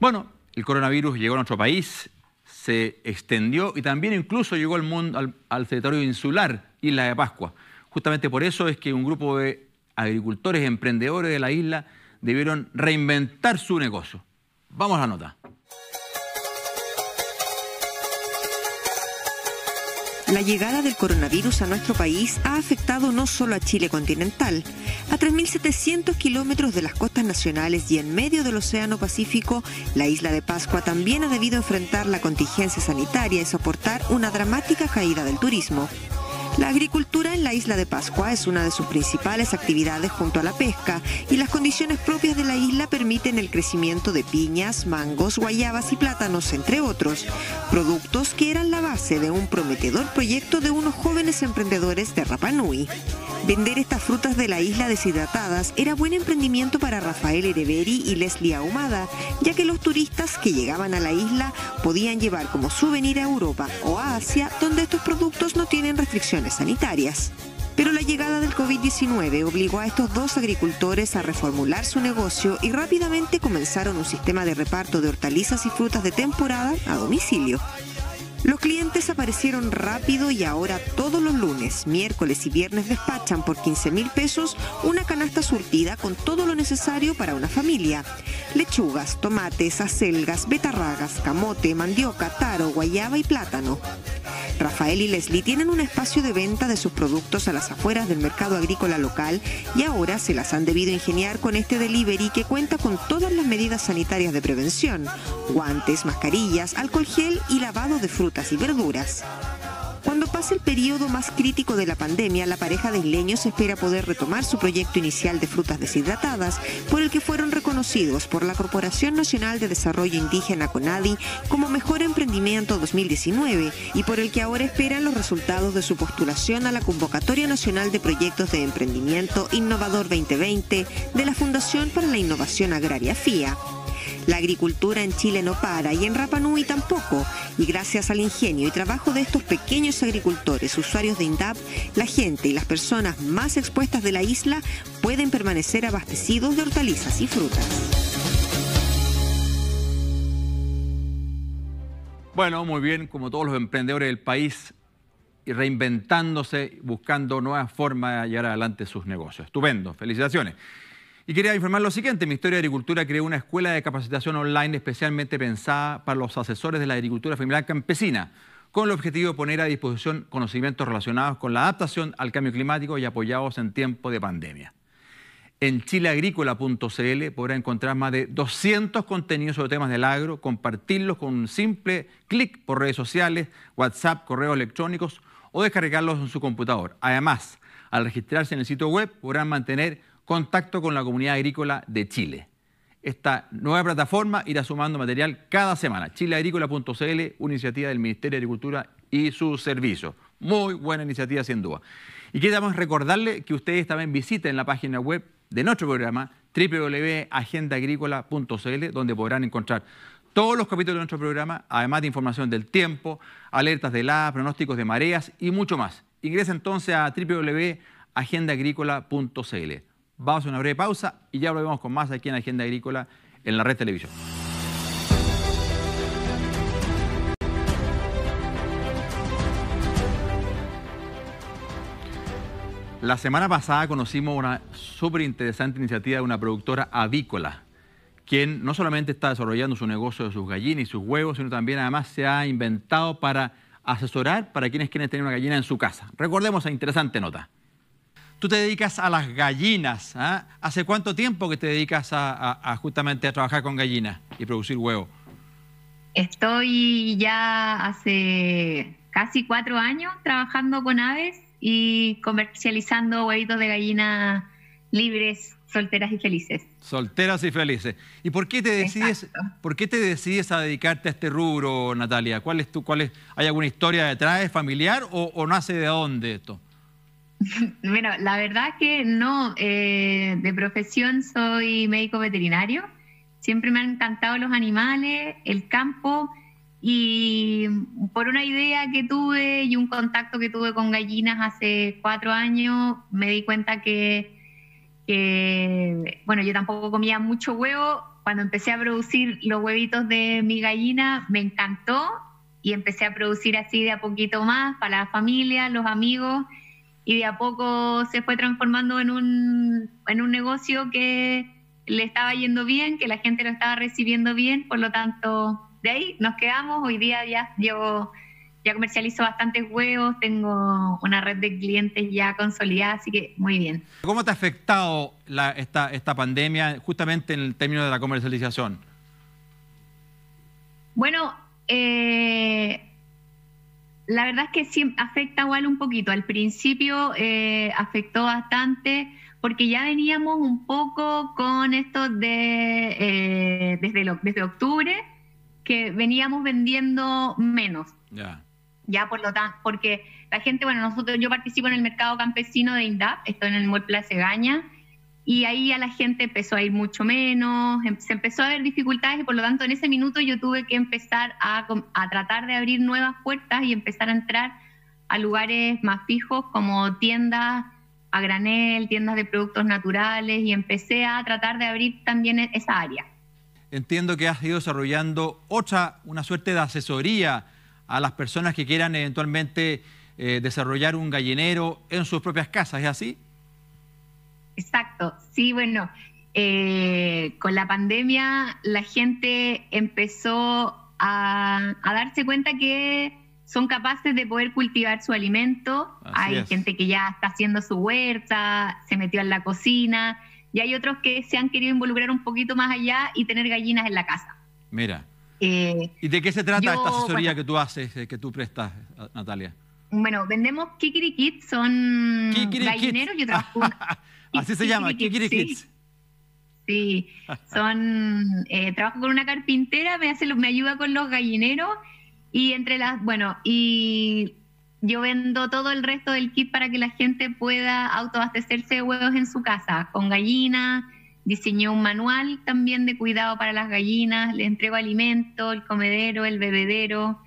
Bueno, el coronavirus llegó a nuestro país, se extendió y también incluso llegó al, mundo, al, al territorio insular Isla de Pascua. Justamente por eso es que un grupo de agricultores, emprendedores de la isla debieron reinventar su negocio. Vamos a la nota. La llegada del coronavirus a nuestro país ha afectado no solo a Chile continental. A 3.700 kilómetros de las costas nacionales y en medio del Océano Pacífico, la isla de Pascua también ha debido enfrentar la contingencia sanitaria y soportar una dramática caída del turismo. La agricultura en la isla de Pascua es una de sus principales actividades junto a la pesca y las condiciones propias de la isla permiten el crecimiento de piñas, mangos, guayabas y plátanos, entre otros, productos que eran la base de un prometedor proyecto de unos jóvenes emprendedores de Rapanui. Vender estas frutas de la isla deshidratadas era buen emprendimiento para Rafael Ereberi y Leslie Ahumada, ya que los turistas que llegaban a la isla podían llevar como souvenir a Europa o a Asia, donde estos productos no tienen restricciones sanitarias. Pero la llegada del COVID-19 obligó a estos dos agricultores a reformular su negocio y rápidamente comenzaron un sistema de reparto de hortalizas y frutas de temporada a domicilio. Los clientes aparecieron rápido y ahora todos los lunes, miércoles y viernes despachan por 15 mil pesos una canasta surtida con todo lo necesario para una familia. Lechugas, tomates, acelgas, betarragas, camote, mandioca, taro, guayaba y plátano. Rafael y Leslie tienen un espacio de venta de sus productos a las afueras del mercado agrícola local y ahora se las han debido ingeniar con este delivery que cuenta con todas las medidas sanitarias de prevención, guantes, mascarillas, alcohol gel y lavado de frutas y verduras. Cuando pase el periodo más crítico de la pandemia, la pareja de isleños espera poder retomar su proyecto inicial de frutas deshidratadas, por el que fueron reconocidos por la Corporación Nacional de Desarrollo Indígena CONADI como mejor emprendimiento 2019 y por el que ahora esperan los resultados de su postulación a la Convocatoria Nacional de Proyectos de Emprendimiento Innovador 2020 de la Fundación para la Innovación Agraria FIA. La agricultura en Chile no para y en Rapa Nui tampoco. Y gracias al ingenio y trabajo de estos pequeños agricultores, usuarios de INDAP, la gente y las personas más expuestas de la isla pueden permanecer abastecidos de hortalizas y frutas. Bueno, muy bien, como todos los emprendedores del país, reinventándose, buscando nuevas formas de llevar adelante sus negocios. Estupendo, felicitaciones. Y quería informar lo siguiente, Ministerio de Agricultura creó una escuela de capacitación online especialmente pensada para los asesores de la agricultura familiar campesina, con el objetivo de poner a disposición conocimientos relacionados con la adaptación al cambio climático y apoyados en tiempo de pandemia. En chileagrícola.cl podrá encontrar más de 200 contenidos sobre temas del agro, compartirlos con un simple clic por redes sociales, WhatsApp, correos electrónicos o descargarlos en su computador. Además, al registrarse en el sitio web podrán mantener contacto con la comunidad agrícola de Chile. Esta nueva plataforma irá sumando material cada semana. Chileagrícola.cl, una iniciativa del Ministerio de Agricultura y sus servicios. Muy buena iniciativa, sin duda. Y queremos recordarle que ustedes también visiten la página web de nuestro programa www.agendaagrícola.cl, donde podrán encontrar todos los capítulos de nuestro programa, además de información del tiempo, alertas de la, pronósticos de mareas y mucho más. Ingresa entonces a www.agendaagrícola.cl. Vamos a una breve pausa y ya volvemos con más aquí en Agenda Agrícola en la red televisión. La semana pasada conocimos una súper interesante iniciativa de una productora avícola, quien no solamente está desarrollando su negocio de sus gallinas y sus huevos, sino también además se ha inventado para asesorar para quienes quieren tener una gallina en su casa. Recordemos esa interesante nota. Tú te dedicas a las gallinas. ¿ah? ¿Hace cuánto tiempo que te dedicas a, justamente a trabajar con gallinas y producir huevos? Estoy ya hace casi cuatro años trabajando con aves y comercializando huevitos de gallina libres, solteras y felices. Solteras y felices. ¿Y por qué te decides, por qué te decides a dedicarte a este rubro, Natalia? ¿Cuál es tu, cuál es, ¿Hay alguna historia detrás, familiar o, o nace de dónde esto? <laughs> Bueno, la verdad que no. Eh, de profesión soy médico veterinario. Siempre me han encantado los animales, el campo y por una idea que tuve y un contacto que tuve con gallinas hace cuatro años, me di cuenta que, bueno, yo tampoco comía mucho huevo. Cuando empecé a producir los huevitos de mi gallina, me encantó y empecé a producir así de a poquito más para la familia, los amigos y de a poco se fue transformando en un, en un negocio que le estaba yendo bien, que la gente lo estaba recibiendo bien, por lo tanto, de ahí nos quedamos. Hoy día ya llevo, ya comercializo bastantes huevos, tengo una red de clientes ya consolidada, así que muy bien. ¿Cómo te ha afectado la, esta, esta pandemia justamente en el término de la comercialización? Bueno, eh, la verdad es que sí afecta igual un poquito. Al principio eh, afectó bastante porque ya veníamos un poco con esto de eh, desde, desde octubre que veníamos vendiendo menos. Ya. Ya por lo tanto, porque la gente, bueno, nosotros yo participo en el mercado campesino de INDAP, estoy en el Mall Plaza Gaña, y ahí a la gente empezó a ir mucho menos, em, se empezó a ver dificultades y por lo tanto en ese minuto yo tuve que empezar a, a, tratar de abrir nuevas puertas y empezar a entrar a lugares más fijos como tiendas a granel, tiendas de productos naturales y empecé a tratar de abrir también e-, esa área. Entiendo que has ido desarrollando otra, una suerte de asesoría a las personas que quieran eventualmente eh, desarrollar un gallinero en sus propias casas, ¿es así? Exacto, sí, bueno, eh, con la pandemia la gente empezó a, darse cuenta que son capaces de poder cultivar su alimento. hay gente que ya está haciendo su huerta, se metió en la cocina, y hay otros que se han querido involucrar un poquito más allá y tener gallinas en la casa. Mira. Eh, ¿Y de qué se trata esta asesoría que tú haces, que tú prestas, Natalia? Bueno, vendemos Kikiri Kids, son gallineros. Yo trabajo <laughs> Así se llama, Kikiri Kids. Sí, son, eh, trabajo con una carpintera, me, hace, me ayuda con los gallineros y entre las, bueno, y yo vendo todo el resto del kit para que la gente pueda autoabastecerse de huevos en su casa, con gallinas, diseñé un manual también de cuidado para las gallinas, le entrego alimento, el comedero, el bebedero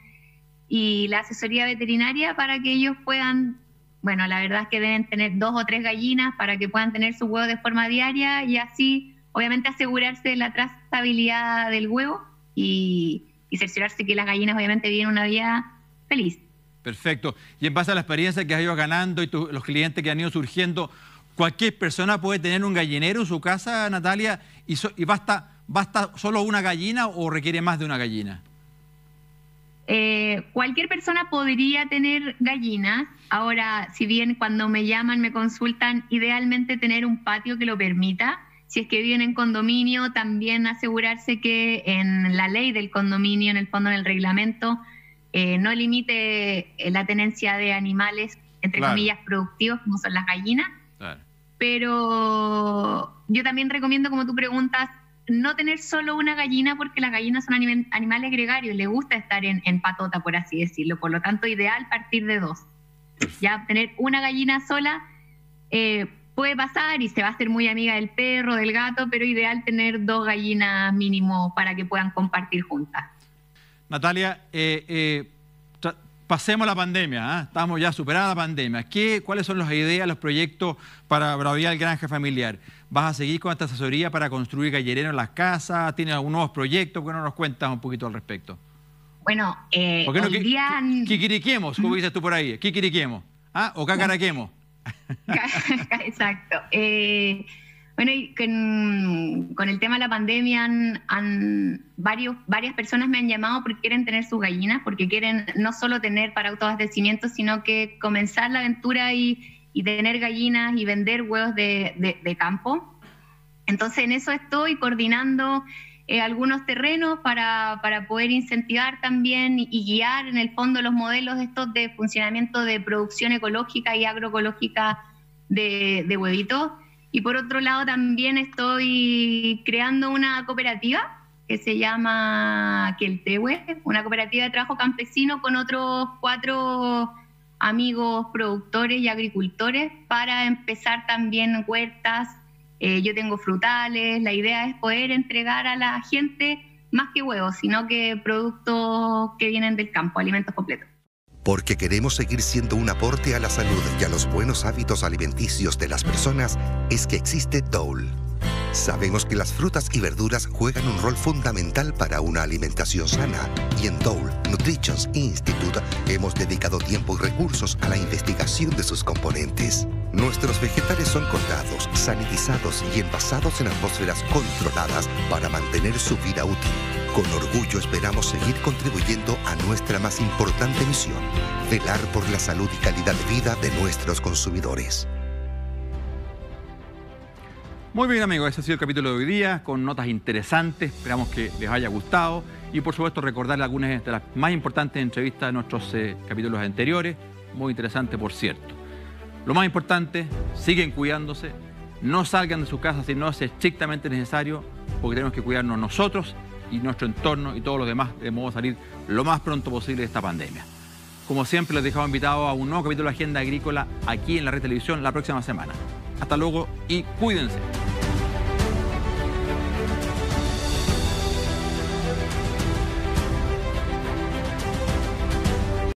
y la asesoría veterinaria para que ellos puedan bueno, la verdad es que deben tener dos o tres gallinas para que puedan tener su huevo de forma diaria y así, obviamente, asegurarse de la trazabilidad del huevo y, cerciorarse que las gallinas, obviamente, viven una vida feliz. Perfecto. Y en base a la experiencia que has ido ganando y los clientes que han ido surgiendo, ¿cualquier persona puede tener un gallinero en su casa, Natalia? ¿Y, y basta, basta solo una gallina o requiere más de una gallina? Eh, cualquier persona podría tener gallinas. Ahora, si bien cuando me llaman, me consultan, idealmente tener un patio que lo permita. Si es que viven en condominio, también asegurarse que en la ley del condominio, en el fondo, en el reglamento, eh, no limite eh, la tenencia de animales, entre comillas, productivos, como son las gallinas. Pero yo también recomiendo, como tú preguntas, no tener solo una gallina porque las gallinas son animales gregarios, les gusta estar en, patota, por así decirlo. Por lo tanto, ideal partir de dos. Ya tener una gallina sola eh, puede pasar y se va a hacer muy amiga del perro, del gato, pero ideal tener dos gallinas mínimo para que puedan compartir juntas. Natalia, eh, eh, pasemos la pandemia, ¿ah? estamos ya superada la pandemia. ¿Qué, ¿Cuáles son las ideas, los proyectos para Bravial Granja Familiar? ¿Vas a seguir con esta asesoría para construir gallereros en las casas? ¿Tienes algunos nuevos proyectos? ¿Por qué no nos cuentas un poquito al respecto? Bueno, eh, ¿Por qué no, día... Kikiriquemos, como dices tú por ahí, kikiriquemos, ¿ah? o cacaraquemos. <laughs> <laughs> Exacto. Eh, bueno, y con, el tema de la pandemia, han, varios, varias personas me han llamado porque quieren tener sus gallinas, porque quieren no solo tener para autoabastecimiento, sino que comenzar la aventura y, tener gallinas y vender huevos de, campo. Entonces, en eso estoy coordinando eh, algunos terrenos para, poder incentivar también y, guiar en el fondo los modelos estos de funcionamiento de producción ecológica y agroecológica de, de huevitos. Y por otro lado también estoy creando una cooperativa que se llama Queltehue, una cooperativa de trabajo campesino con otros cuatro amigos productores y agricultores para empezar también huertas. Eh, yo tengo frutales, la idea es poder entregar a la gente más que huevos, sino que productos que vienen del campo, alimentos completos porque queremos seguir siendo un aporte a la salud y a los buenos hábitos alimenticios de las personas, es que existe Dole. Sabemos que las frutas y verduras juegan un rol fundamental para una alimentación sana y en Dole Nutrition Institute hemos dedicado tiempo y recursos a la investigación de sus componentes. Nuestros vegetales son cortados, sanitizados y envasados en atmósferas controladas para mantener su vida útil. Con orgullo esperamos seguir contribuyendo a nuestra más importante misión, velar por la salud y calidad de vida de nuestros consumidores. Muy bien amigos, ese ha sido el capítulo de hoy día, con notas interesantes, esperamos que les haya gustado y por supuesto recordarles algunas de las más importantes entrevistas de nuestros eh, capítulos anteriores, muy interesante por cierto. Lo más importante, siguen cuidándose, no salgan de su casa si no es estrictamente necesario, porque tenemos que cuidarnos nosotros y nuestro entorno y todos los demás de modo salir lo más pronto posible de esta pandemia. Como siempre, les dejamos invitados a un nuevo capítulo de Agenda Agrícola aquí en la Red Televisión la próxima semana. Hasta luego y cuídense.